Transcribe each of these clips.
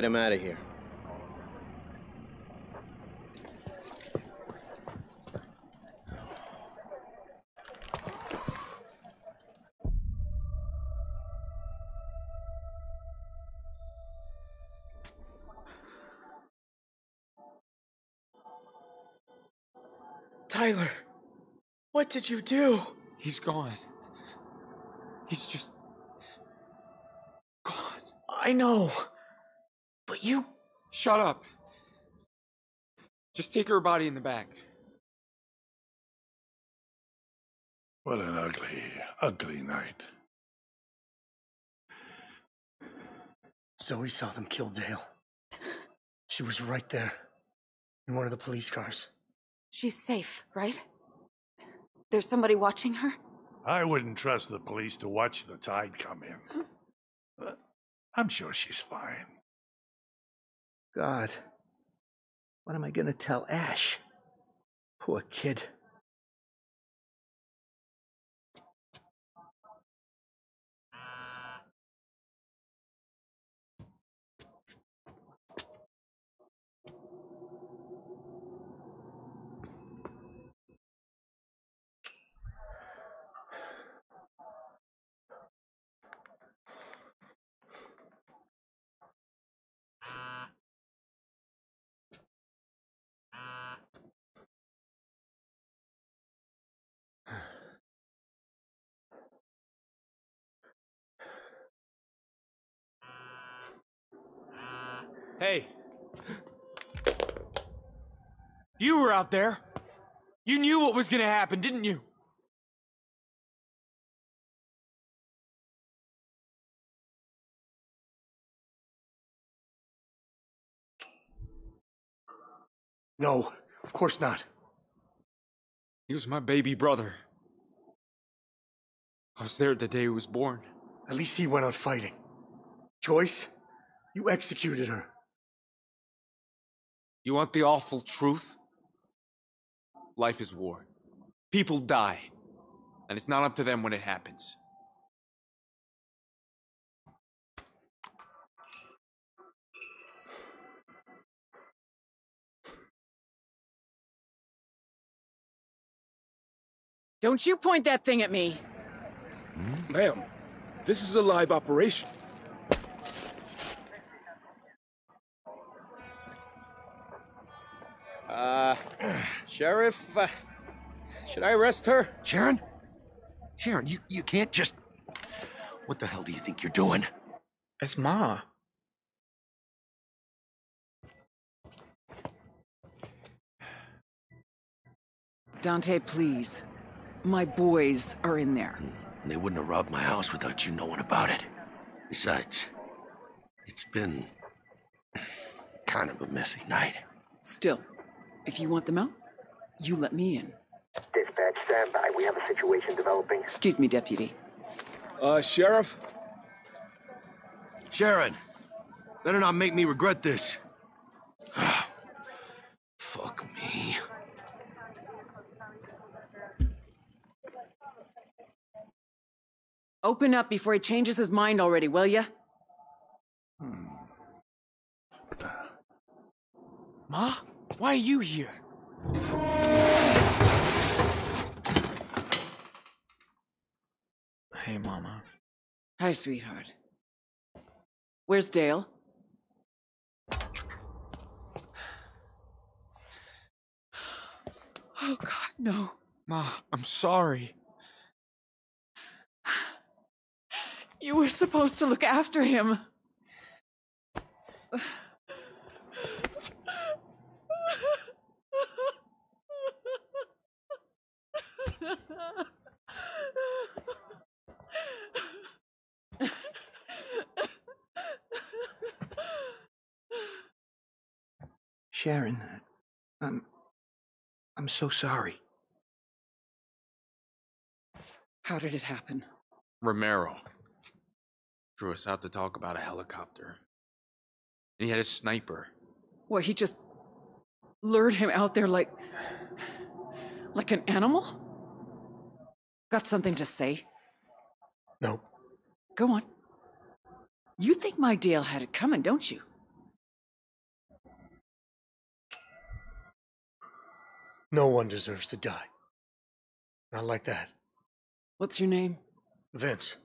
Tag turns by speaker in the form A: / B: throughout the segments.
A: Get him out of here.
B: Tyler, what did you do?
C: He's gone. He's just. gone.
B: I know. But you.
C: Shut up. Just take her body in the back.
D: What an ugly, ugly night.
B: Zoe saw them kill Dale. She was right there. In one of the police cars.
E: She's safe, right? There's somebody watching her?
D: I wouldn't trust the police to watch the tide come in. I'm sure she's fine.
F: God. What am I gonna tell Ash? Poor kid.
C: Hey. You were out there. You knew what was gonna happen, didn't you?
B: No, of course not.
C: He was my baby brother. I was there the day he was born.
B: At least he went out fighting. Joyce, you executed her.
C: You want the awful truth? Life is war. People die. And it's not up to them when it happens.
G: Don't you point that thing at me. Hmm?
H: Ma'am, this is a live operation.
A: Uh, Sheriff, uh, should I arrest her?
F: Sharon? Sharon, you, you can't just. What the hell do you think you're doing?
B: It's Ma.
G: Dante, please. My boys are in there.
F: They wouldn't have robbed my house without you knowing about it. Besides, it's been kind of a messy night.
G: Still, if you want them out, you let me in.
I: Dispatch, stand by. We have a situation developing.
G: Excuse me, Deputy.
H: Uh, Sheriff?
F: Sharon, better not make me regret this. Fuck me.
G: Open up before he changes his mind already, will ya?
C: Ma? Why are you here?
B: Hey, Mama.
G: Hi, sweetheart. Where's Dale? Oh, God, no.
C: Ma, I'm sorry.
G: You were supposed to look after him.
F: Sharon, I'm. I'm so sorry.
G: How did it happen?
C: Romero drew us out to talk about a helicopter. And he had a sniper.
G: What, he just lured him out there like. like an animal? Got something to say?
B: No.
G: Go on. You think my Dale had it coming, don't you?
B: No one deserves to die. Not like that.
G: What's your name?
B: Vince.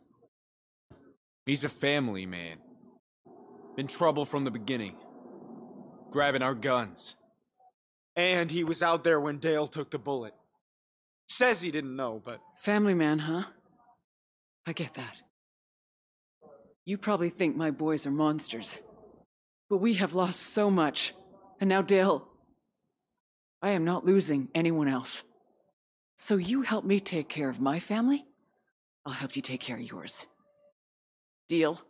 C: He's a family man. Been trouble from the beginning. Grabbing our guns. And he was out there when Dale took the bullet. Says he didn't know, but
G: Family man, huh? I get that. You probably think my boys are monsters. But we have lost so much. And now Dale. I am not losing anyone else. So you help me take care of my family? I'll help you take care of yours. Deal?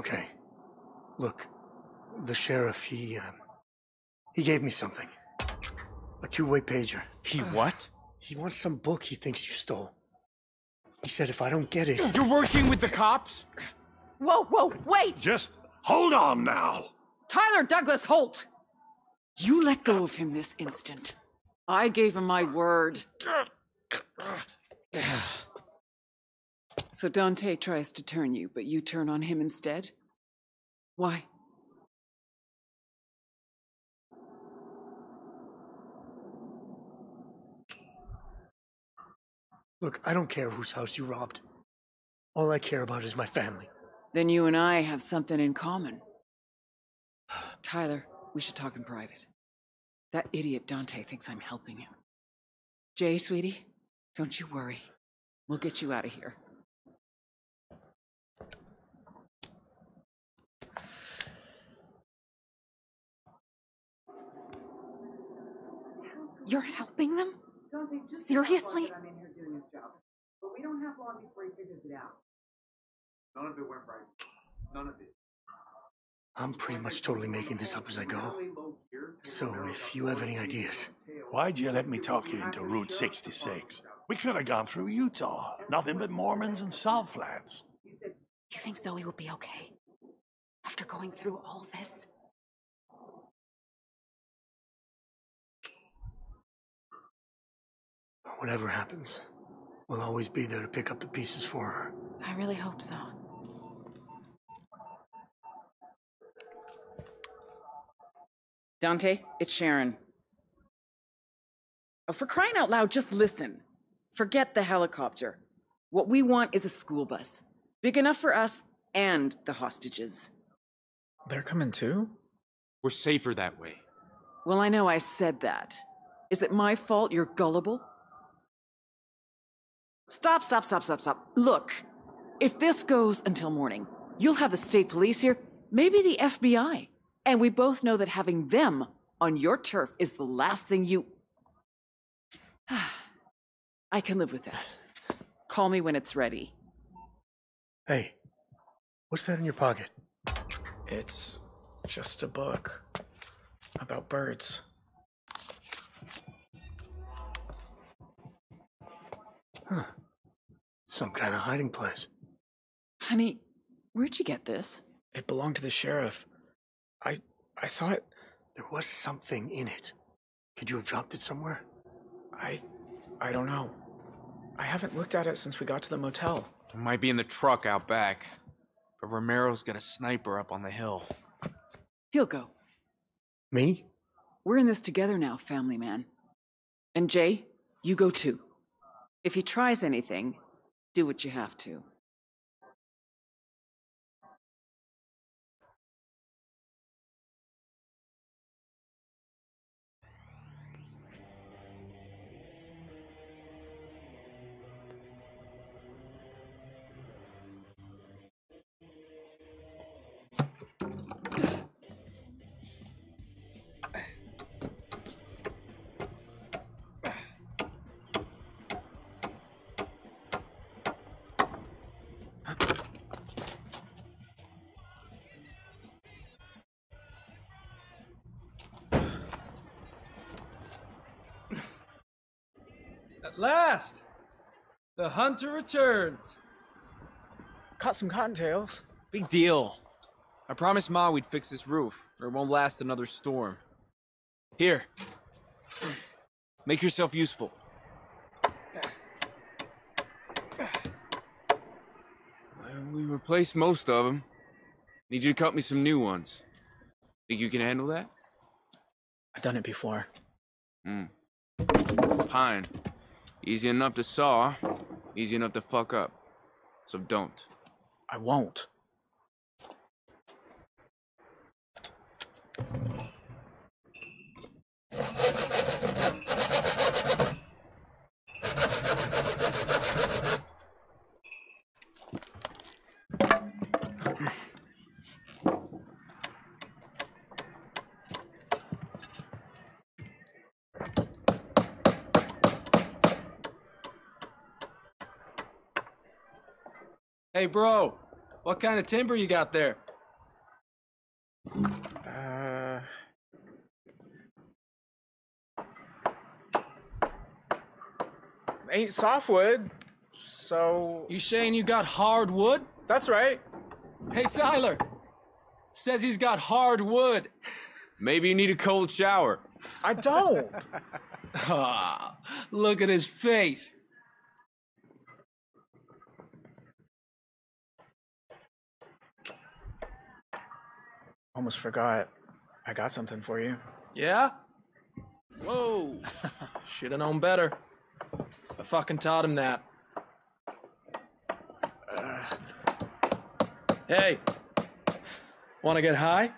B: Okay. Look, the sheriff, he, um, he gave me something. A two-way pager.
C: he what?
B: He wants some book he thinks you stole. He said if I don't get it...
C: You're working with the cops?
G: Whoa, whoa, wait!
D: Just hold on now.
G: Tyler Douglas Holt! You let go of him this instant. I gave him my word. So Dante tries to turn you, but you turn on him instead? Why?
B: Look, I don't care whose house you robbed. All I care about is my family.
G: Then you and I have something in common. Tyler, we should talk in private. That idiot Dante thinks I'm helping him. Jay, sweetie, don't you worry. We'll get you out of here.
E: You're helping them? Seriously?
C: None of it went right. None of it.
B: I'm pretty much totally making this up as I go. So if you have any ideas...
D: Why'd you let me talk you into Route 66? We could have gone through Utah. Nothing but Mormons and salt flats.
E: You think Zoe will be okay? After going through all this?
B: Whatever happens, we'll always be there to pick up the pieces for her.
E: I really hope so.
G: Dante, it's Sharon. Oh, for crying out loud, just listen. Forget the helicopter. What we want is a school bus. Big enough for us and the hostages.
J: They're coming too?
C: We're safer that way.
G: Well, I know I said that. Is it my fault you're gullible? Stop, stop, stop, stop, stop. Look, if this goes until morning, you'll have the state police here, maybe the FBI. And we both know that having them on your turf is the last thing you. I can live with that. Call me when it's ready.
B: Hey, what's that in your pocket?
J: It's just a book about birds.
B: Huh. Some kind of hiding place.
G: Honey, where'd you get this?
J: It belonged to the sheriff. I I thought
B: There was something in it. Could you have dropped it somewhere?
J: I I don't know. I haven't looked at it since we got to the motel.
C: It might be in the truck out back. But Romero's got a sniper up on the hill.
G: He'll go.
B: Me?
G: We're in this together now, family man. And Jay, you go too. If he tries anything, do what you have to.
A: Last! The hunter returns.
J: Caught some cottontails.
A: Big deal. I promised Ma we'd fix this roof, or it won't last another storm. Here. Make yourself useful.
C: We replaced most of them. Need you to cut me some new ones. Think you can handle that?
J: I've done it before.
C: Hmm. Pine. Easy enough to saw, easy enough to fuck up. So don't.
J: I won't.
A: Hey, bro. What kind of timber you got there?
J: Uh. Ain't softwood, so.
A: You saying you got hardwood?
J: That's right.
A: Hey, Tyler. Says he's got hardwood.
C: Maybe you need a cold shower.
J: I don't.
A: Ah, look at his face.
J: Almost forgot. I got something for you.
A: Yeah? Whoa. Should have known better. I fucking taught him that. Uh, hey. Want to get high?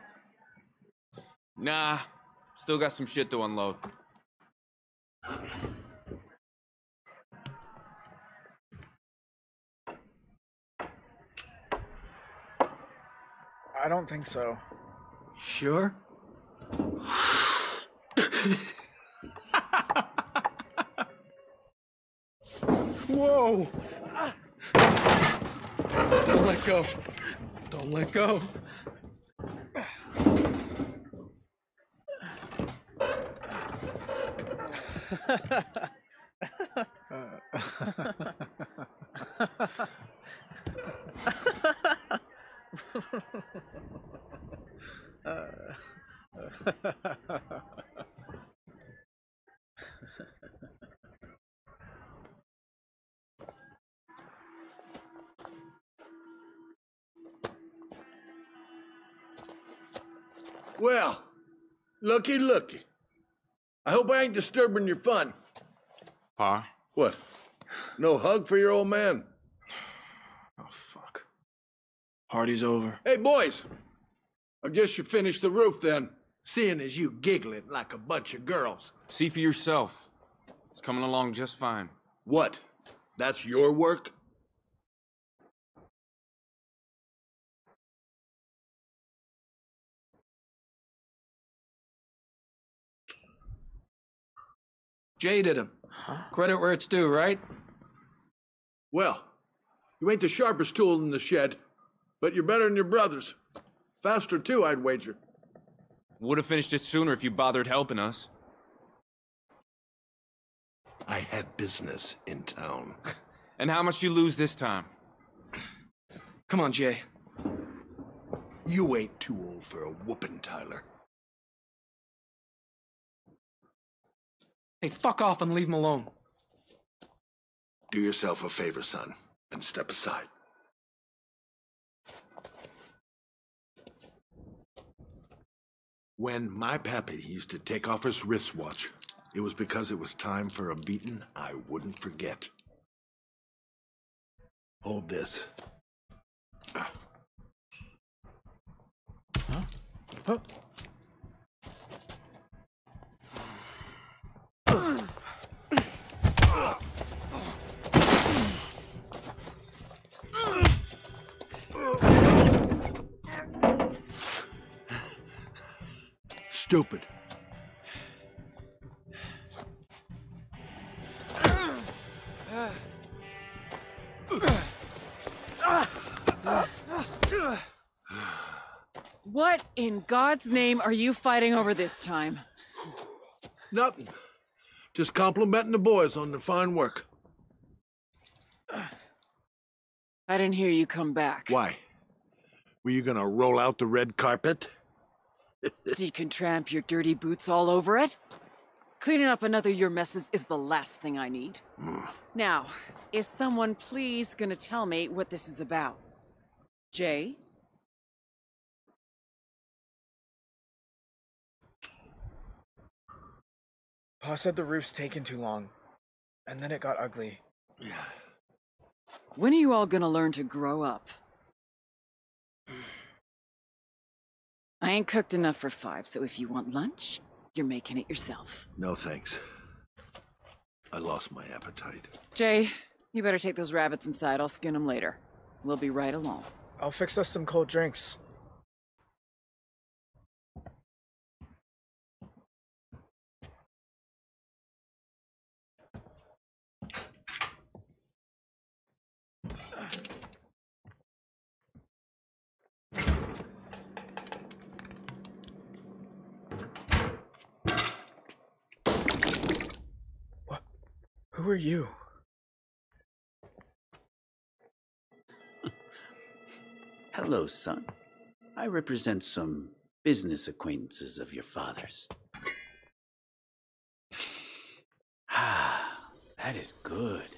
C: Nah. Still got some shit to unload.
J: I don't think so.
A: Sure? Whoa! Don't let go. Don't let go.
D: Well, looky, looky. I hope I ain't disturbing your fun.
C: Pa?
D: What? No hug for your old man?
A: Oh, fuck. Party's over.
D: Hey, boys. I guess you finished the roof then, seeing as you giggling like a bunch of girls.
C: See for yourself. It's coming along just fine.
D: What? That's your work?
A: Jay did him. Credit where it's due, right?
D: Well, you ain't the sharpest tool in the shed, but you're better than your brothers. Faster, too, I'd wager.
C: Would have finished it sooner if you bothered helping us.
D: I had business in town.
C: And how much you lose this time?
A: Come on, Jay.
D: You ain't too old for a whooping, Tyler.
A: Hey, fuck off and leave him alone.
D: Do yourself a favor, son, and step aside. When my pappy used to take off his wristwatch, it was because it was time for a beating I wouldn't forget. Hold this. Ah.
J: Huh?
D: Stupid.
G: What in God's name are you fighting over this time?
D: Nothing. Just complimenting the boys on their fine work.
G: I didn't hear you come back.
D: Why? Were you gonna roll out the red carpet?
G: so you can tramp your dirty boots all over it? Cleaning up another of your messes is the last thing I need. Now, is someone please gonna tell me what this is about? Jay?
J: Pa said the roof's taken too long, and then it got ugly. Yeah.
G: When are you all gonna learn to grow up? I ain't cooked enough for five, so if you want lunch, you're making it yourself.
D: No thanks. I lost my appetite.
G: Jay, you better take those rabbits inside. I'll skin them later. We'll be right along.
J: I'll fix us some cold drinks. Who are you?
K: Hello, son. I represent some business acquaintances of your father's. Ah, that is good.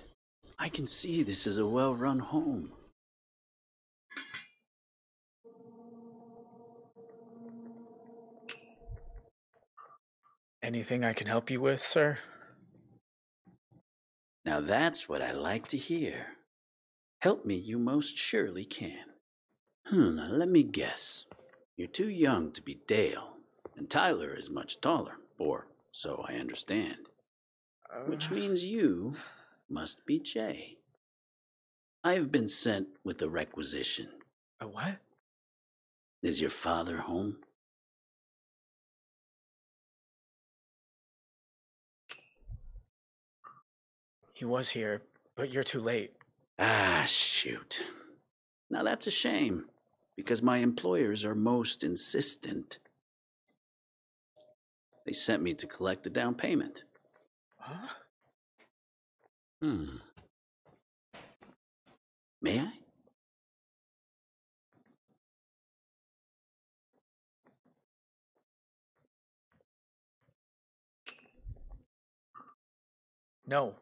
K: I can see this is a well run home.
J: Anything I can help you with, sir?
K: Now that's what I like to hear. Help me, you most surely can. Hmm, now let me guess. You're too young to be Dale, and Tyler is much taller, or so I understand. Which means you must be Jay. I've been sent with a requisition.
J: A what?
K: Is your father home?
J: He was here, but you're too late.
K: Ah, shoot. Now that's a shame, because my employers are most insistent. They sent me to collect a down payment.
J: Huh?
K: Hmm. May I?
J: No.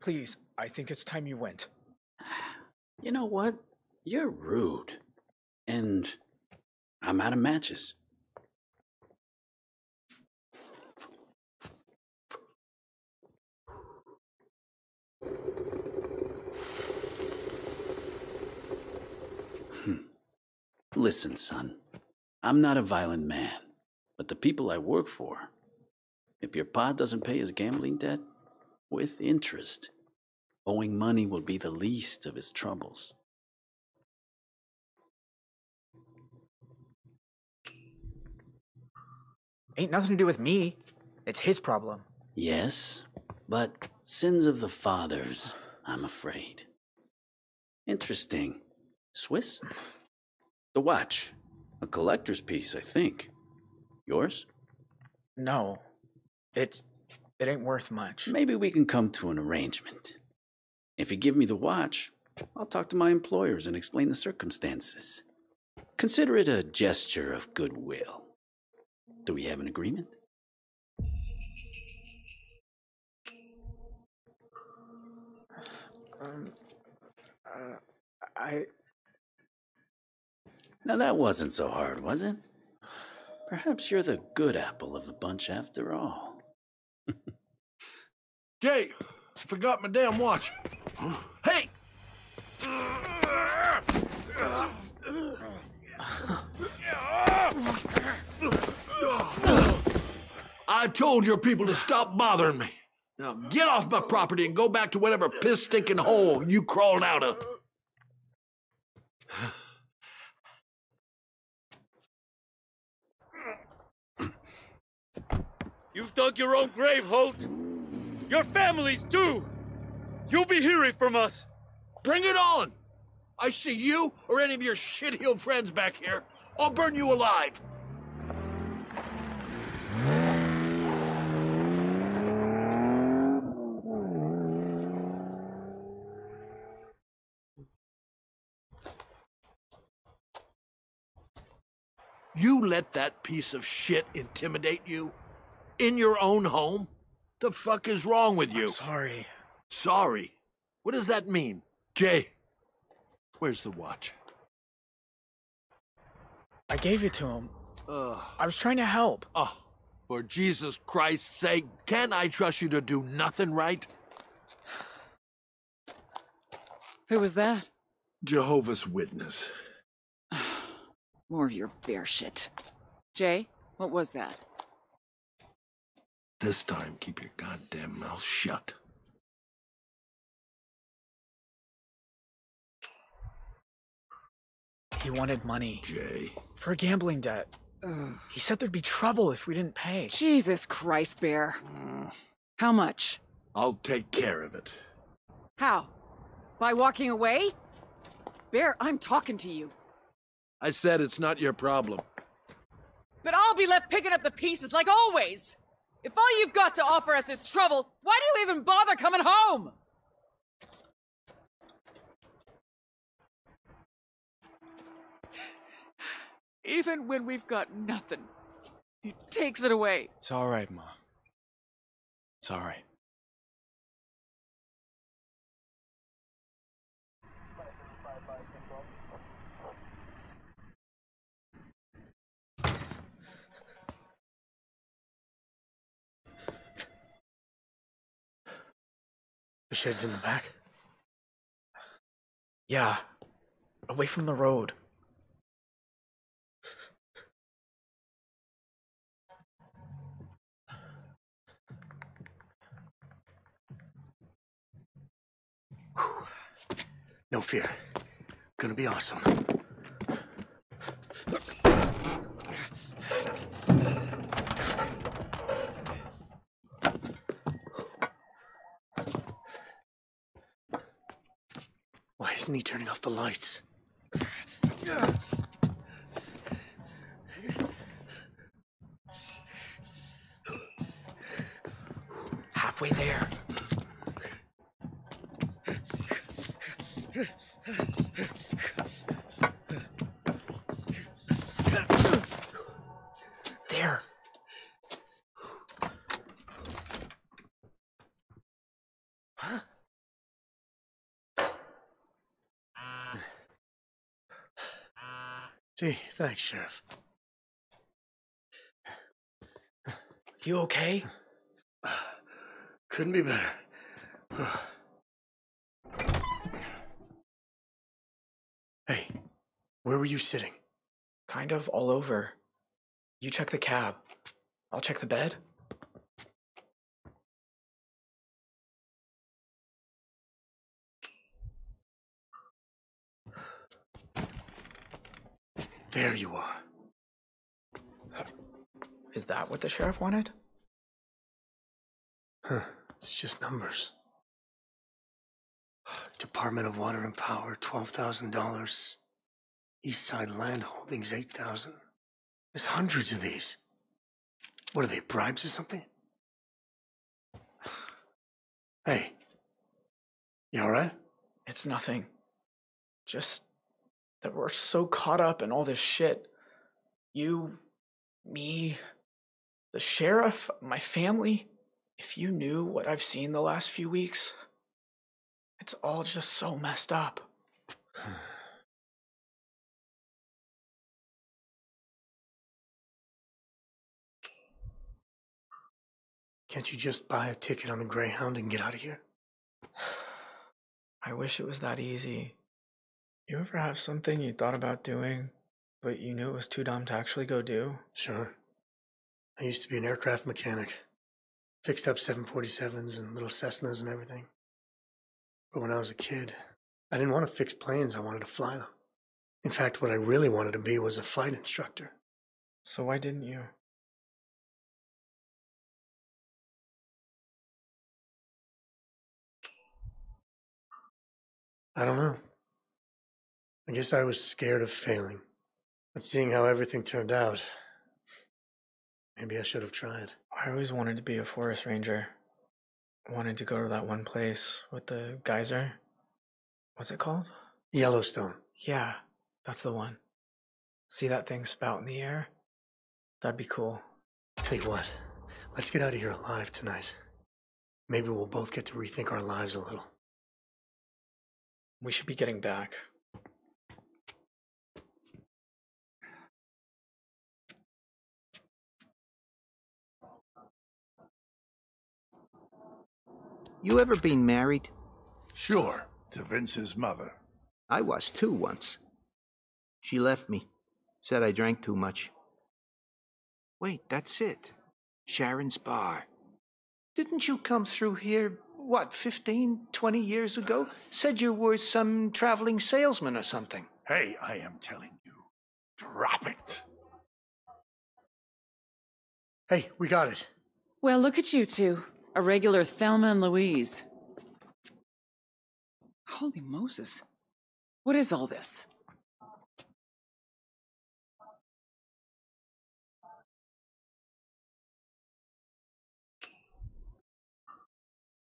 J: Please, I think it's time you went.
K: You know what? You're rude. And I'm out of matches. Hmm. Listen, son. I'm not a violent man, but the people I work for, if your pa doesn't pay his gambling debt, with interest, owing money will be the least of his troubles.
J: Ain't nothing to do with me. It's his problem.
K: Yes, but sins of the fathers, I'm afraid. Interesting. Swiss? The watch. A collector's piece, I think. Yours?
J: No. It's. It ain't worth much.
K: Maybe we can come to an arrangement. If you give me the watch, I'll talk to my employers and explain the circumstances. Consider it a gesture of goodwill. Do we have an agreement?
J: Um. Uh, I.
K: Now that wasn't so hard, was it? Perhaps you're the good apple of the bunch after all.
D: Jay, forgot my damn watch. Hey! I told your people to stop bothering me. Now get off my property and go back to whatever piss stinking hole you crawled out of.
H: You've dug your own grave, Holt. Your families too. You'll be hearing from us.
D: Bring it on! I see you or any of your shit-heeled friends back here. I'll burn you alive. You let that piece of shit intimidate you? In your own home? The fuck is wrong with you?
J: I'm sorry.
D: Sorry? What does that mean? Jay, where's the watch?
J: I gave it to him.
D: Ugh.
J: I was trying to help.
D: Oh,
F: For Jesus Christ's sake, can I trust you to do nothing right?
G: Who was that?
F: Jehovah's Witness.
G: More of your bear shit. Jay, what was that?
F: This time, keep your goddamn mouth shut.
J: He wanted money.
F: Jay.
J: For a gambling debt. He said there'd be trouble if we didn't pay.
G: Jesus Christ, Bear. Mm. How much?
F: I'll take care of it.
G: How? By walking away? Bear, I'm talking to you.
F: I said it's not your problem.
G: But I'll be left picking up the pieces like always. If all you've got to offer us is trouble, why do you even bother coming home? Even when we've got nothing, he takes it away.
C: It's all right, Ma. It's all right.
B: Shed's in the back.
J: Yeah. Away from the road.
B: No fear. Gonna be awesome. Isn't he turning off the lights?
J: Halfway there. There.
B: Gee, thanks, Sheriff.
J: You okay?
B: Couldn't be better. hey, where were you sitting?
J: Kind of all over. You check the cab. I'll check the bed.
B: There you are.
J: Is that what the sheriff wanted?
B: Huh, it's just numbers. Department of Water and Power, $12,000. East Side Land Holdings, 8,000. There's hundreds of these. What are they, bribes or something? Hey, you alright?
J: It's nothing. Just that we're so caught up in all this shit. You, me, the sheriff, my family. If you knew what I've seen the last few weeks, it's all just so messed up.
B: Can't you just buy a ticket on a Greyhound and get out of here?
J: I wish it was that easy. You ever have something you thought about doing, but you knew it was too dumb to actually go do?
B: Sure. I used to be an aircraft mechanic. Fixed up 747s and little Cessnas and everything. But when I was a kid, I didn't want to fix planes, I wanted to fly them. In fact, what I really wanted to be was a flight instructor.
J: So why didn't you?
B: I don't know. I guess I was scared of failing. But seeing how everything turned out, maybe I should have tried.
J: I always wanted to be a forest ranger. Wanted to go to that one place with the geyser. What's it called?
B: Yellowstone.
J: Yeah, that's the one. See that thing spout in the air? That'd be cool.
B: Tell you what, let's get out of here alive tonight. Maybe we'll both get to rethink our lives a little.
J: We should be getting back.
L: You ever been married?
D: Sure, to Vince's mother.
L: I was too once. She left me. Said I drank too much. Wait, that's it. Sharon's Bar. Didn't you come through here, what, 15, 20 years ago? Said you were some traveling salesman or something.
D: Hey, I am telling you, drop it.
B: Hey, we got it.
G: Well, look at you two. A regular Thelma and Louise. Holy Moses. What is all this?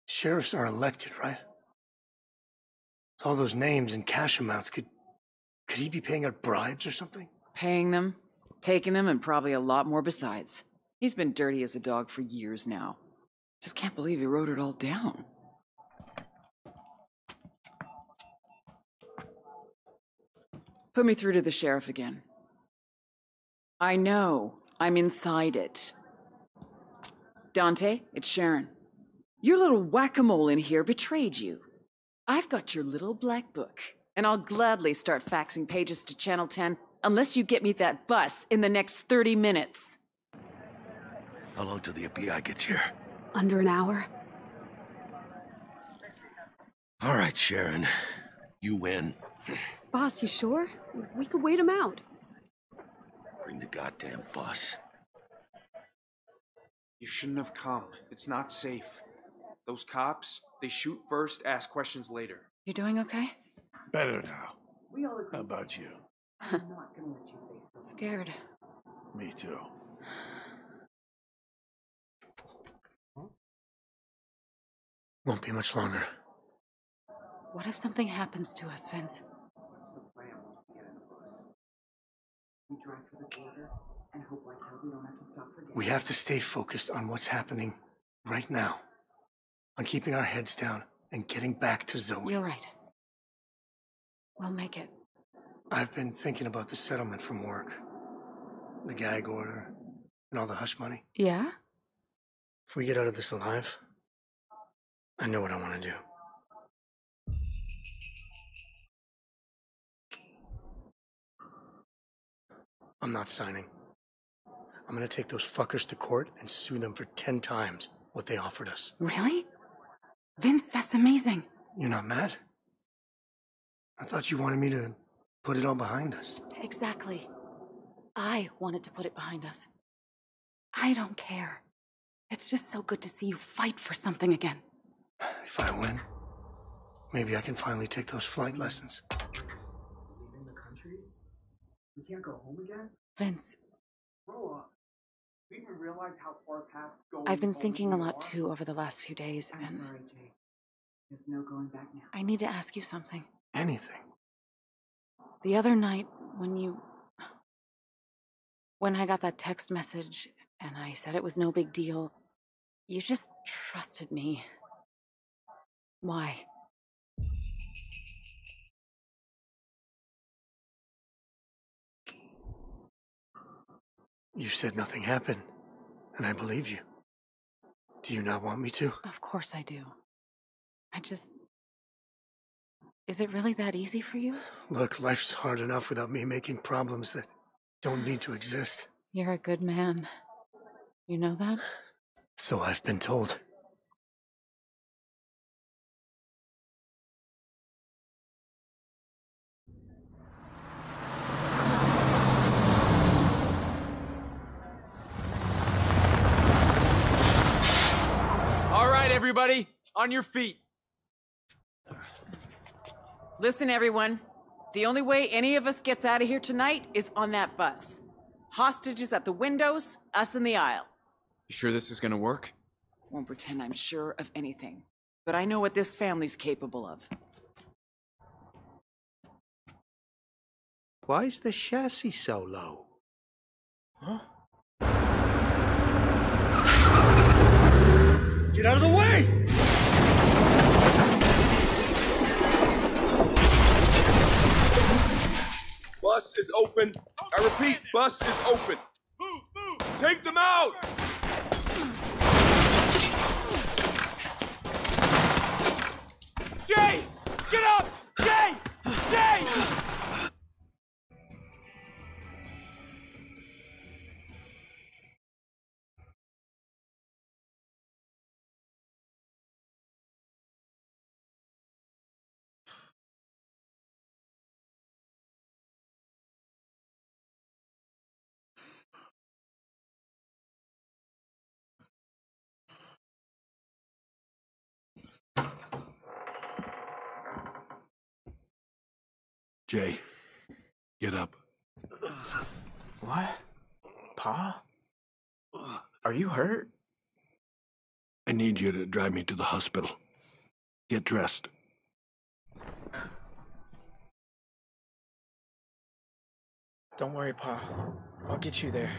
B: Sheriffs are elected, right? So all those names and cash amounts could could he be paying out bribes or something?
G: Paying them, taking them, and probably a lot more besides. He's been dirty as a dog for years now. Just can't believe he wrote it all down. Put me through to the sheriff again. I know. I'm inside it. Dante, it's Sharon. Your little whack-a-mole in here betrayed you. I've got your little black book, and I'll gladly start faxing pages to Channel 10 unless you get me that bus in the next 30 minutes.
F: How long till the FBI gets here?
E: Under an hour?
F: All right, Sharon. You win.
M: Boss, you sure? We could wait him out.
F: Bring the goddamn bus.
C: You shouldn't have come. It's not safe. Those cops, they shoot first, ask questions later.
G: You're doing okay?
D: Better now. How about you? I'm not gonna let you be.
G: Scared.
D: Me too.
B: Won't be much longer.
E: What if something happens to us, Vince?
B: We have to stay focused on what's happening right now. On keeping our heads down and getting back to Zoe.
E: You're right. We'll make it.
B: I've been thinking about the settlement from work. The gag order and all the hush money.
E: Yeah?
B: If we get out of this alive, I know what I want to do. I'm not signing. I'm gonna take those fuckers to court and sue them for 10 times what they offered us.
E: Really? Vince, that's amazing.
B: You're not mad? I thought you wanted me to put it all behind us.
E: Exactly. I wanted to put it behind us. I don't care. It's just so good to see you fight for something again.
B: If I win, maybe I can finally take those flight lessons.
N: We can't go home again?
E: Vince,
N: Grow up. Do you even realize how far past going
E: I've been
N: home
E: thinking a lot
N: are?
E: too over the last few days,
N: I'm
E: and
N: sorry, Jake. There's no going back now.
E: I need to ask you something.
B: Anything.
E: The other night, when you. When I got that text message and I said it was no big deal, you just trusted me. Why?
B: You said nothing happened, and I believe you. Do you not want me to?
E: Of course I do. I just. Is it really that easy for you?
B: Look, life's hard enough without me making problems that don't need to exist.
E: You're a good man. You know that?
B: So I've been told.
C: Everybody, on your feet.
G: Listen, everyone. The only way any of us gets out of here tonight is on that bus. Hostages at the windows, us in the aisle.
C: You sure this is gonna work?
G: Won't pretend I'm sure of anything. But I know what this family's capable of.
L: Why is the chassis so low?
B: Get out of the way!
H: Bus is open. I repeat, bus is open. Move, move. Take them out!
A: Jay, get up.
J: What? Pa? Are you hurt?
D: I need you to drive me to the hospital. Get dressed.
J: Don't worry, Pa. I'll get you there.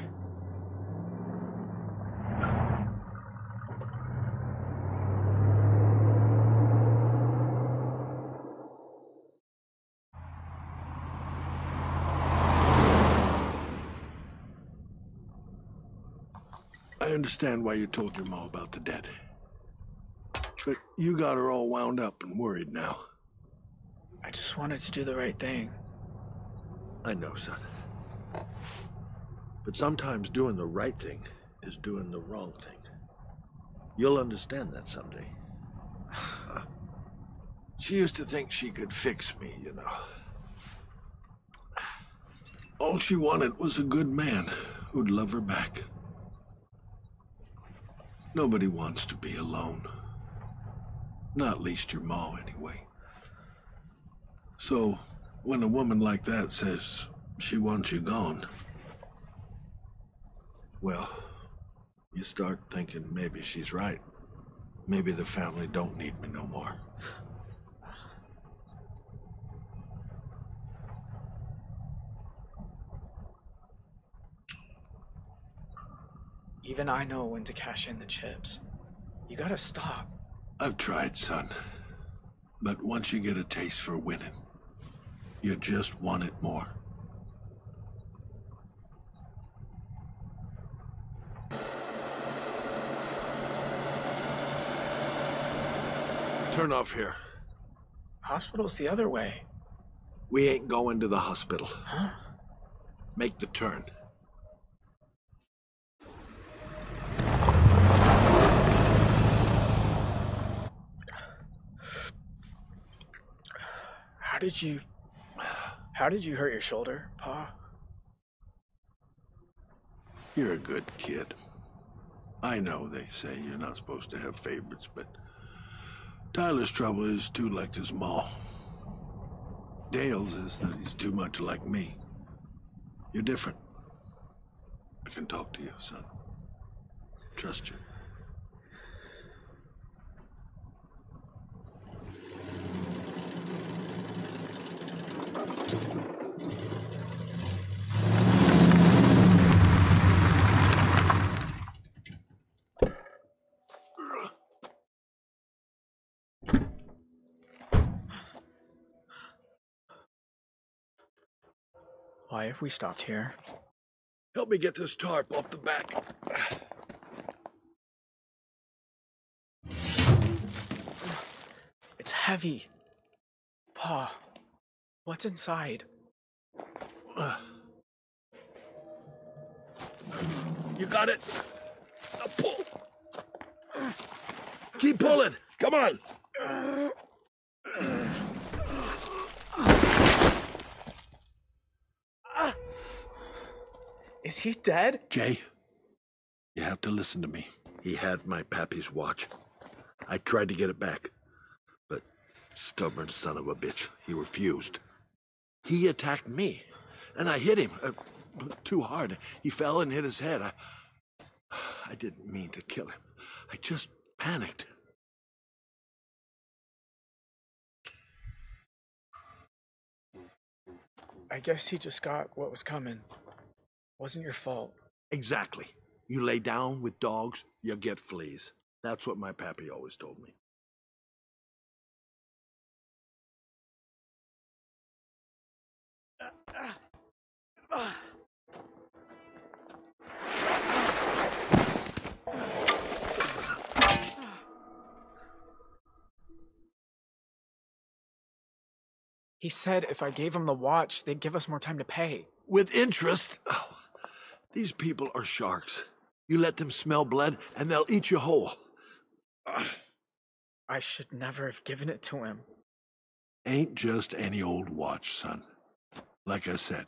D: Understand why you told your mom about the debt. But you got her all wound up and worried now.
J: I just wanted to do the right thing.
D: I know, son. But sometimes doing the right thing is doing the wrong thing. You'll understand that someday. she used to think she could fix me, you know. All she wanted was a good man who'd love her back. Nobody wants to be alone. Not least your ma, anyway. So, when a woman like that says she wants you gone, well, you start thinking maybe she's right. Maybe the family don't need me no more.
J: Even I know when to cash in the chips. You gotta stop.
D: I've tried, son. But once you get a taste for winning, you just want it more. Turn off here.
J: Hospital's the other way.
D: We ain't going to the hospital.
J: Huh?
D: Make the turn.
J: How did you. How did you hurt your shoulder, Pa?
D: You're a good kid. I know they say you're not supposed to have favorites, but Tyler's trouble is too like his ma. Dale's is that he's too much like me. You're different. I can talk to you, son. Trust you.
J: Why have we stopped here?
D: Help me get this tarp off the back.
J: It's heavy. Pa, what's inside?
D: You got it? Now pull. Keep pulling. Come on.
J: Is he dead?
D: Jay, you have to listen to me. He had my pappy's watch. I tried to get it back, but stubborn son of a bitch, he refused. He attacked me, and I hit him uh, too hard. He fell and hit his head. I, I didn't mean to kill him. I just panicked.
J: I guess he just got what was coming. Wasn't your fault.
D: Exactly. You lay down with dogs, you get fleas. That's what my pappy always told me.
J: He said if I gave him the watch, they'd give us more time to pay.
D: With interest? Oh, these people are sharks. You let them smell blood, and they'll eat you whole.
J: I should never have given it to him.
D: Ain't just any old watch, son. Like I said,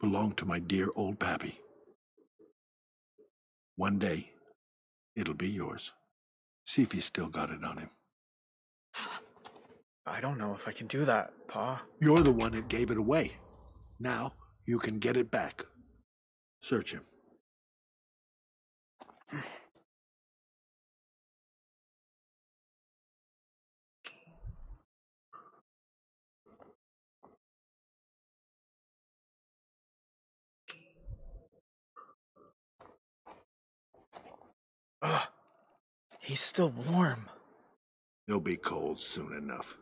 D: belonged to my dear old pappy. One day, it'll be yours. See if he's still got it on him.
J: I don't know if I can do that, Pa.
D: You're the one that gave it away. Now, you can get it back. Search him.
J: Ugh. He's still warm.
D: He'll be cold soon enough.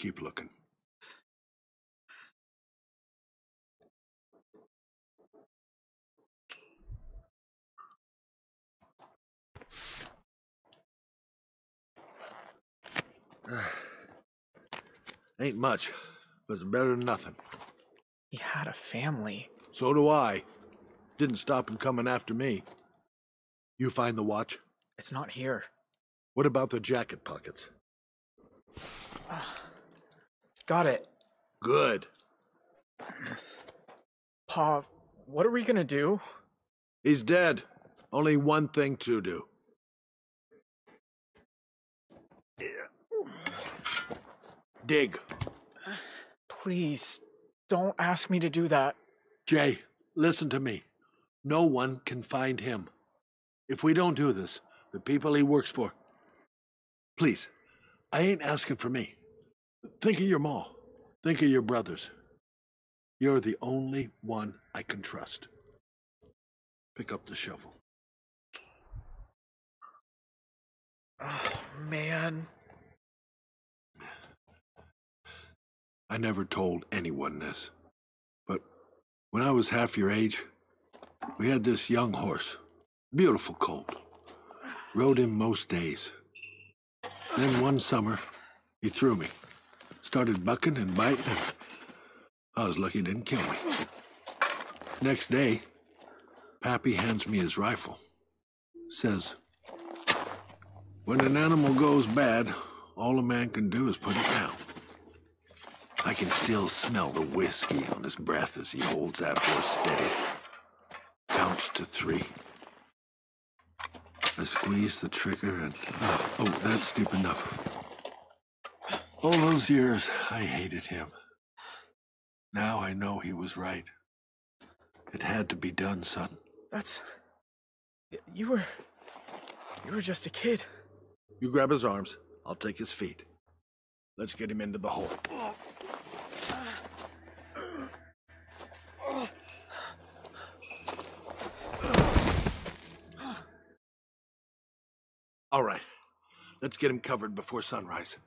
D: Keep looking. Ain't much, but it's better than nothing.
J: He had a family.
D: So do I. Didn't stop him coming after me. You find the watch?
J: It's not here.
D: What about the jacket pockets?
J: Got it.
D: Good.
J: Pa, what are we gonna do?
D: He's dead. Only one thing to do. Dig.
J: Please, don't ask me to do that.
D: Jay, listen to me. No one can find him. If we don't do this, the people he works for. Please, I ain't asking for me. Think of your ma. Think of your brothers. You're the only one I can trust. Pick up the shovel.
J: Oh, man.
D: I never told anyone this, but when I was half your age, we had this young horse. Beautiful colt. Rode him most days. Then one summer, he threw me. Started bucking and biting, and I was lucky he didn't kill me. Next day, Pappy hands me his rifle. Says, When an animal goes bad, all a man can do is put it down. I can still smell the whiskey on his breath as he holds that horse steady. Counts to three. I squeeze the trigger and. Oh, that's deep enough. All those years, I hated him. Now I know he was right. It had to be done, son.
J: That's. You were. You were just a kid.
D: You grab his arms, I'll take his feet. Let's get him into the hole. All right. Let's get him covered before sunrise.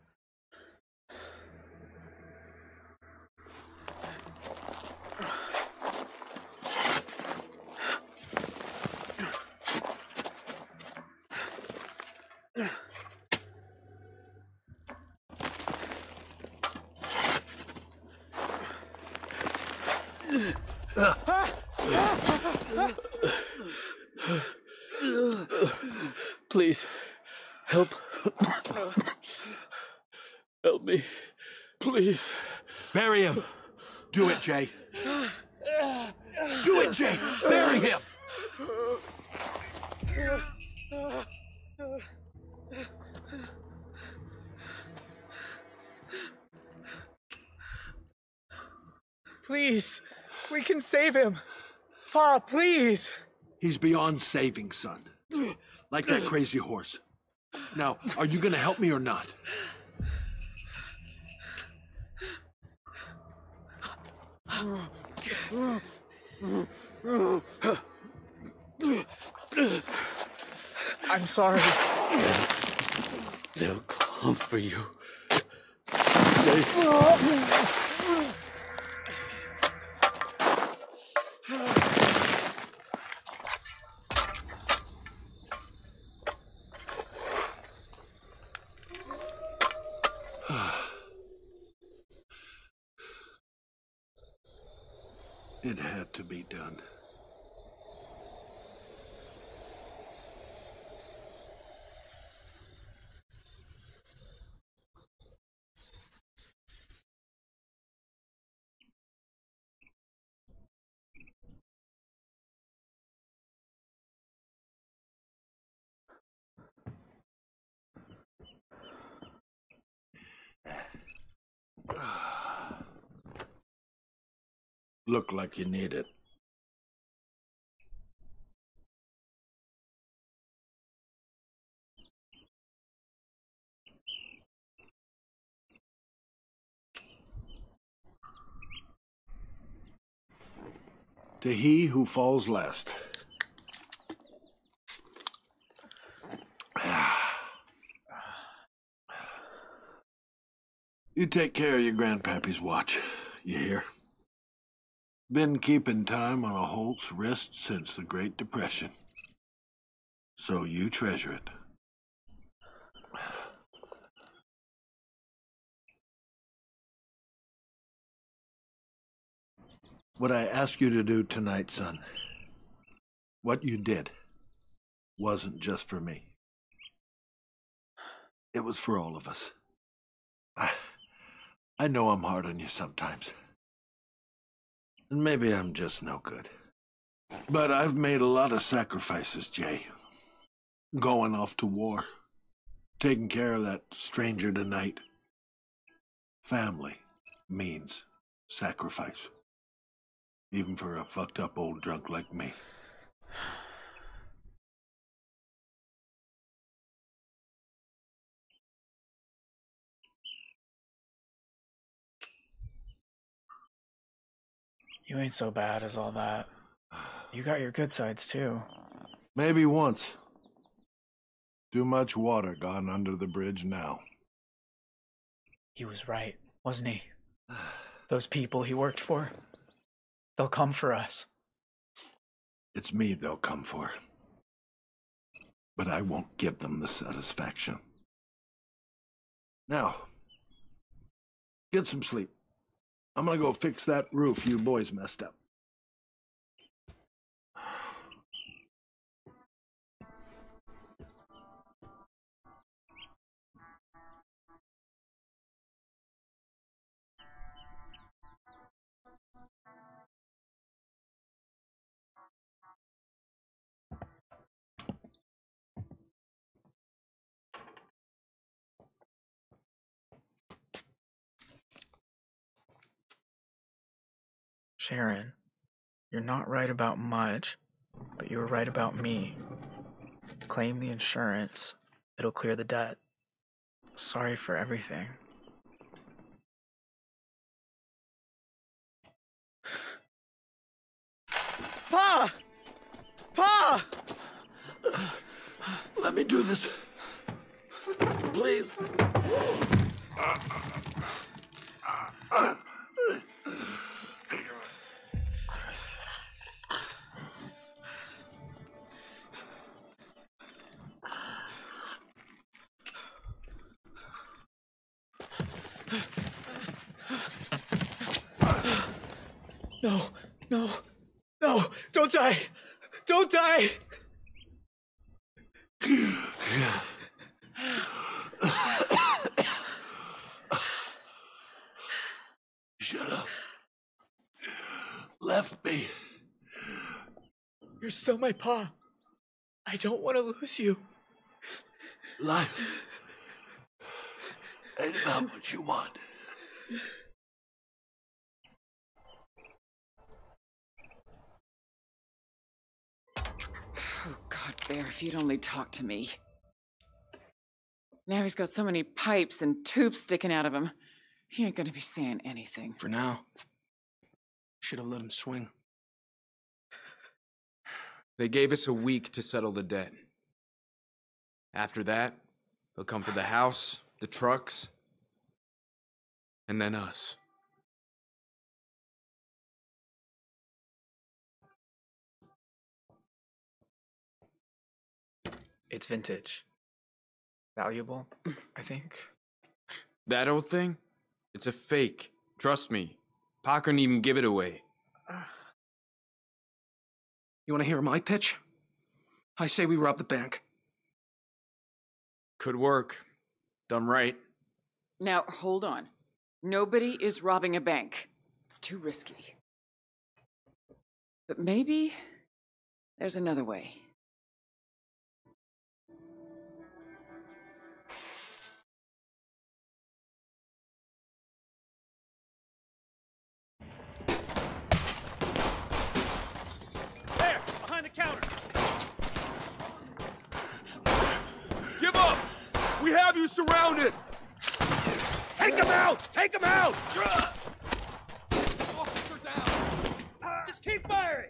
O: Please, help. Help me. Please.
D: Bury him. Do it, Jay. Do it, Jay. Bury him.
J: Please, we can save him. Pa, please.
D: He's beyond saving, son. Like that crazy horse. Now, are you gonna help me or not?
J: I'm sorry.
O: They'll come for you.
D: It had to be done. Look like you need it. To he who falls last. You take care of your grandpappy's watch. You hear? Been keeping time on a Holt's wrist since the Great Depression. So you treasure it. What I ask you to do tonight, son, what you did, wasn't just for me. It was for all of us. I, I know I'm hard on you sometimes. Maybe I'm just no good. But I've made a lot of sacrifices, Jay. Going off to war, taking care of that stranger tonight. Family means sacrifice. Even for a fucked up old drunk like me.
J: You ain't so bad as all that. You got your good sides too.
D: Maybe once. Too much water gone under the bridge now.
J: He was right, wasn't he? Those people he worked for, they'll come for us.
D: It's me they'll come for. But I won't give them the satisfaction. Now, get some sleep. I'm gonna go fix that roof you boys messed up.
J: Sharon, you're not right about much, but you were right about me. Claim the insurance, it'll clear the debt. Sorry for everything.
P: Pa! Pa!
D: Let me do this. Please. Shut up. Left me.
J: You're still my pa. I don't want to lose you.
D: Life ain't about what you want.
G: Bear, if you'd only talk to me. Now he's got so many pipes and tubes sticking out of him. He ain't gonna be saying anything.
P: For now. Should have let him swing.
C: They gave us a week to settle the debt. After that, they'll come for the house, the trucks, and then us.
J: It's vintage. Valuable, I think.
C: That old thing? It's a fake. Trust me. Pa couldn't even give it away.
P: You want to hear my pitch? I say we rob the bank.
C: Could work. Done right.
G: Now, hold on. Nobody is robbing a bank. It's too risky. But maybe there's another way.
H: Surrounded! Take him out! Take him out!
O: Officer down. Just keep firing.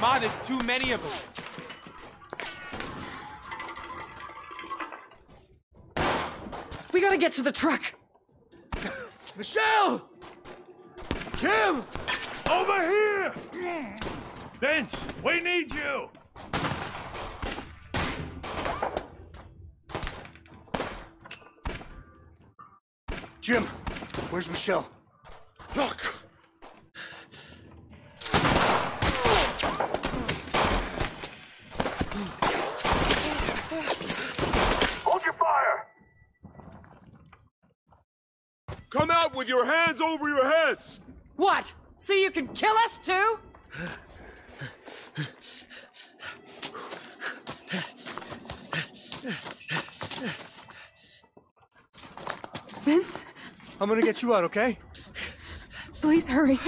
A: Ma, there's too many of them.
G: We gotta get to the truck.
H: Michelle! Jim!
O: Over here! Vince, we need you.
B: Jim, where's Michelle?
H: Look!
I: Hold your fire!
H: Come out with your hands over your heads!
G: What? So you can kill us too?
B: I'm gonna get you out, okay?
M: please hurry.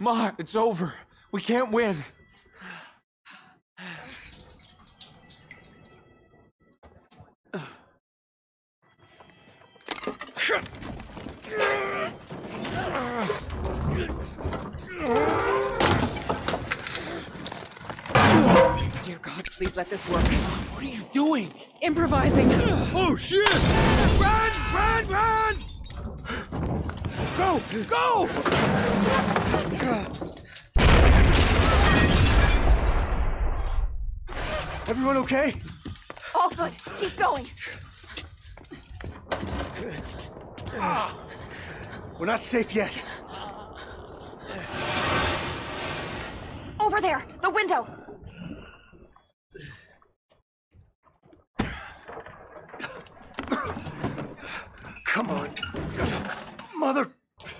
A: Ma, it's over. We can't win.
G: Dear God, please let this work.
A: What are you doing?
G: Improvising.
H: Oh shit! Run! Run! Run! Go! Go!
B: Everyone okay?
E: All good. Keep going.
B: We're not safe yet.
E: Over there, the window.
B: Come on. Mother.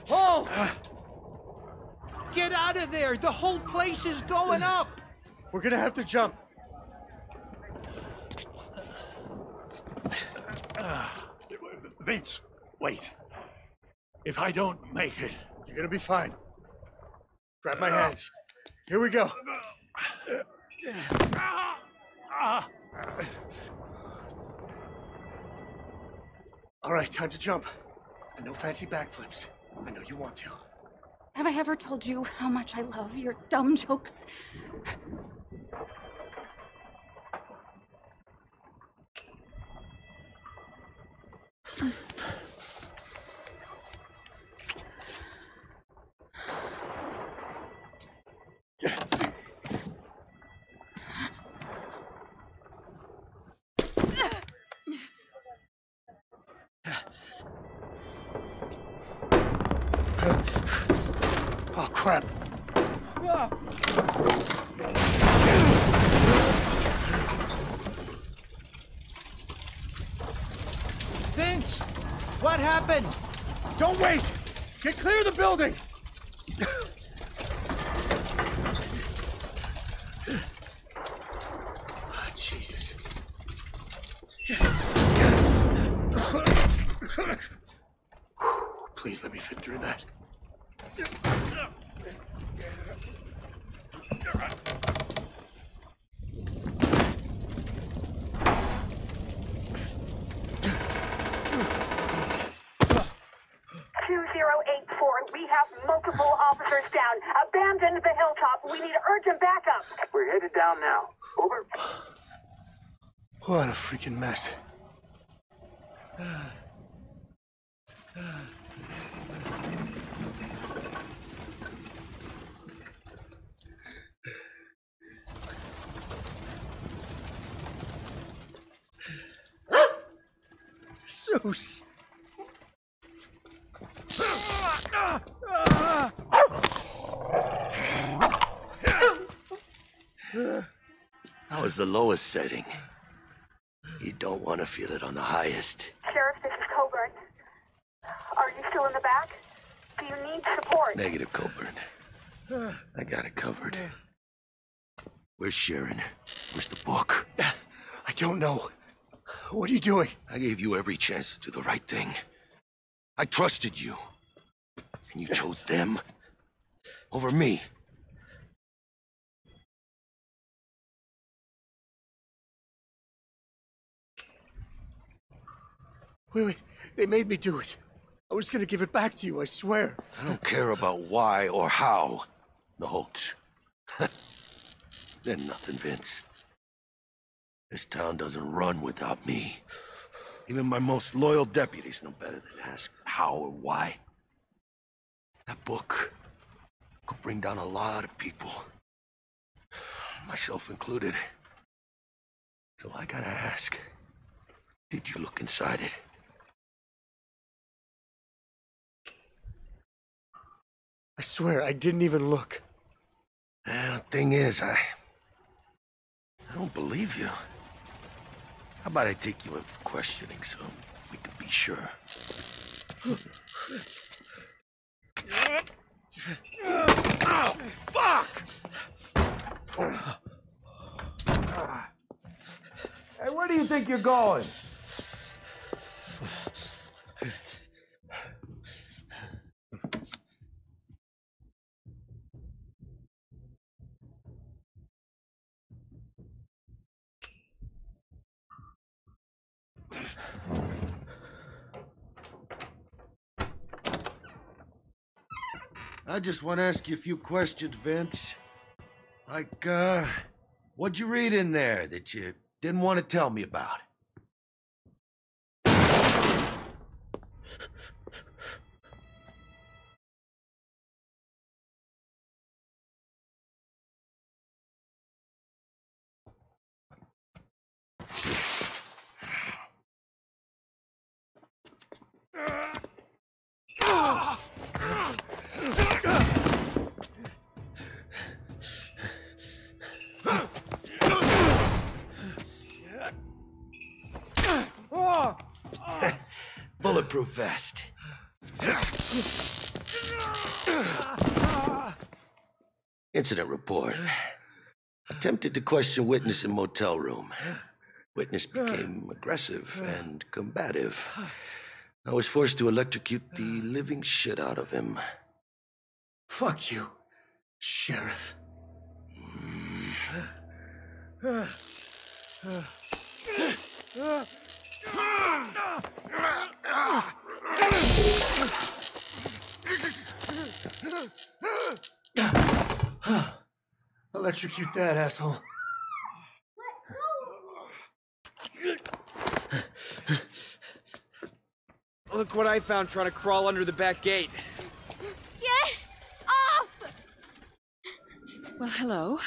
L: Oh! Get out of there! The whole place is going up!
B: We're gonna have to jump.
O: Vince, wait. If I don't make it,
B: You're gonna be fine. Grab my hands. Here we go. All right, time to jump. And no fancy backflips. I know you want to.
E: Have I ever told you how much I love your dumb jokes?
B: Crap.
L: Vince! What happened?
B: Don't wait! Get clear of the building! What a freaking mess. Zeus!
F: That was the lowest setting. You don't want to feel it on the highest.
I: Sheriff, this is Coburn. Are you still in the back? Do you need support?
F: Negative, Coburn. I got it covered. Where's Sharon? Where's the book?
B: I don't know. What are you doing?
F: I gave you every chance to do the right thing. I trusted you. And you chose them over me.
B: Wait, wait. They made me do it. I was gonna give it back to you, I swear.
F: I don't care about why or how. The Holts. They're nothing, Vince. This town doesn't run without me. Even my most loyal deputies know better than to ask how or why. That book could bring down a lot of people. Myself included. So I gotta ask, did you look inside it?
B: I swear, I didn't even look.
F: And the thing is, I... I don't believe you. How about I take you in for questioning so we can be sure?
H: Oh, fuck!
Q: Hey, where do you think you're going?
F: I just want to ask you a few questions, Vince. Like, uh, what'd you read in there that you didn't want to tell me about? Bulletproof vest. Incident report. Attempted to question witness in motel room. Witness became aggressive and combative. I was forced to electrocute the uh. living shit out of him.
B: Fuck you, Sheriff. Electrocute that asshole.
A: Look what I found trying to crawl under the back gate.
M: Get off!
G: Well, hello.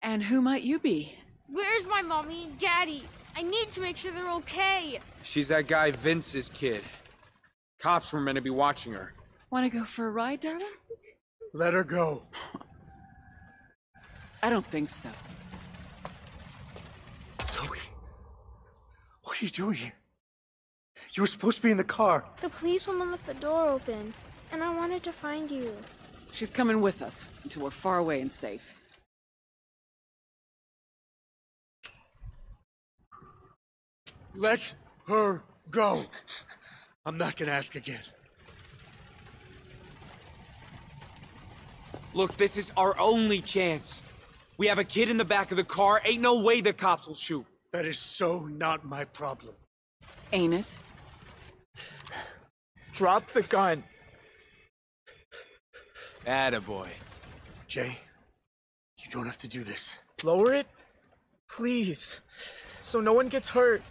G: And who might you be?
M: Where's my mommy and daddy? I need to make sure they're okay.
A: She's that guy Vince's kid. Cops were meant to be watching her.
G: Want to go for a ride, darling?
B: Let her go.
G: I don't think so.
B: Zoe, what are you doing here? You were supposed to be in the car.
M: The policewoman left the door open, and I wanted to find you.
G: She's coming with us until we're far away and safe.
B: Let her go. I'm not gonna ask again.
A: Look, this is our only chance. We have a kid in the back of the car. Ain't no way the cops will shoot.
B: That is so not my problem.
G: Ain't it?
J: Drop the gun.
A: Attaboy.
B: Jay, you don't have to do this.
J: Lower it? Please. So no one gets hurt.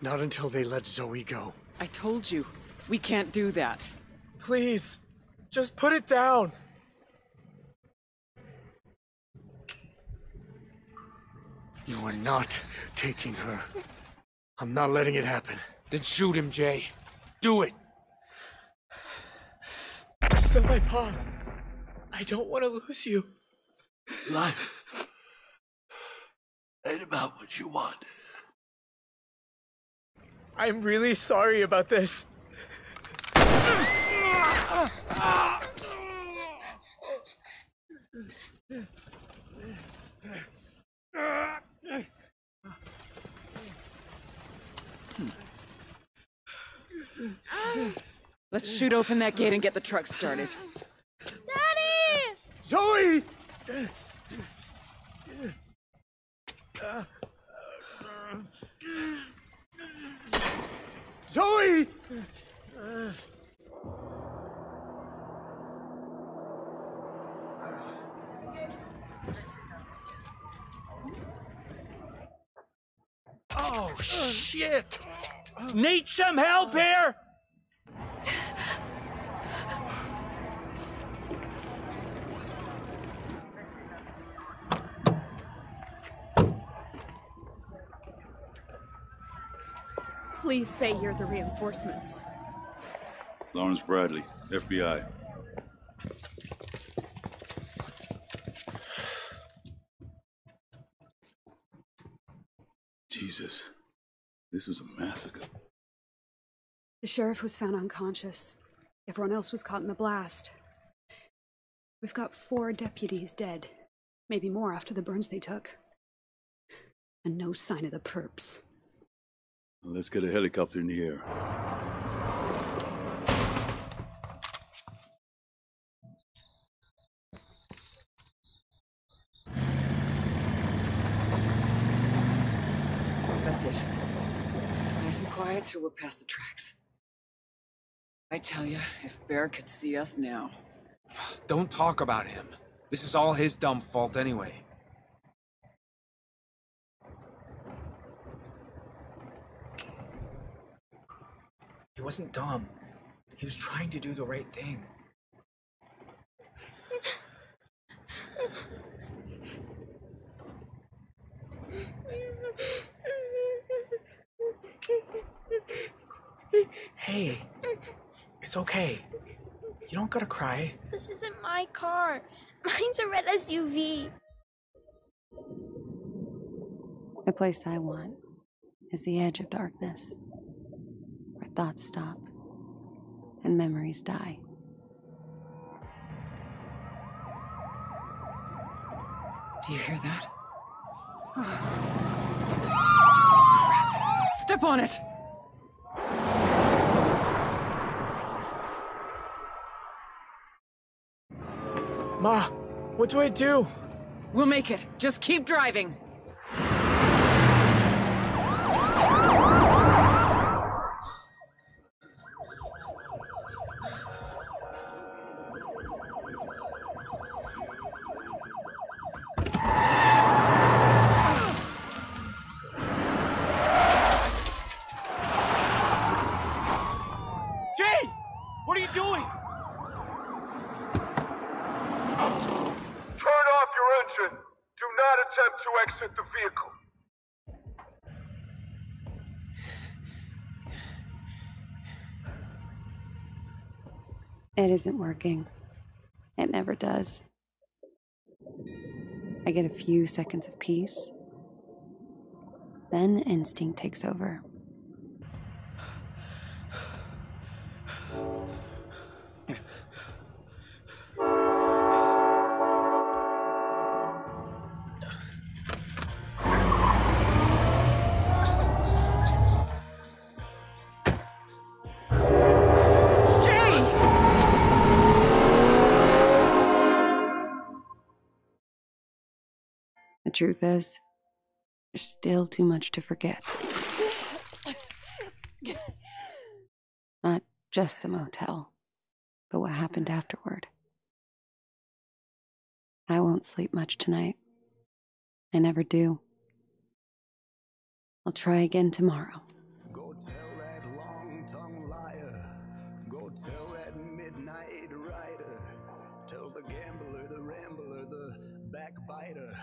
B: Not until they let Zoe go.
G: I told you, we can't do that.
J: Please. Just put it down.
B: You are not taking her. I'm not letting it happen.
C: Then shoot him, Jay. Do it.
J: You're still my pa. I don't want to lose you.
D: Life ain't about what you want.
J: I'm really sorry about this.
G: Let's shoot open that gate and get the truck started.
M: Daddy!
B: Zoe! Zoe!
L: Oh, shit! Need some help here?
R: Please say you're the reinforcements.
S: Lawrence Bradley, FBI. Jesus, this was a massacre.
R: The sheriff was found unconscious. Everyone else was caught in the blast. We've got four deputies dead. Maybe more after the burns they took. And no sign of the perps.
S: Let's get a helicopter in the air.
G: That's it. Nice and quiet till we're past the tracks. I tell you, if Bear could see us now.
C: Don't talk about him. This is all his dumb fault anyway.
J: He wasn't dumb. He was trying to do the right thing. Hey, it's okay. You don't gotta cry.
M: This isn't my car. Mine's a red SUV.
T: The place I want is the edge of darkness, where thoughts stop and memories die.
G: Do you hear that? Crap. Step on it!
J: Ma, what do I do?
G: We'll make it. Just keep driving.
U: Jay! What are you doing?
L: Turn Do not attempt to exit the vehicle.
T: It isn't working. It never does. I get a few seconds of peace. Then instinct takes over. Truth is, there's still too much to forget. Not just the motel, but what happened afterward. I won't sleep much tonight. I never do. I'll try again tomorrow.
V: Go tell that long-tongued liar. Go tell that midnight rider. Tell the gambler, the rambler, the backbiter.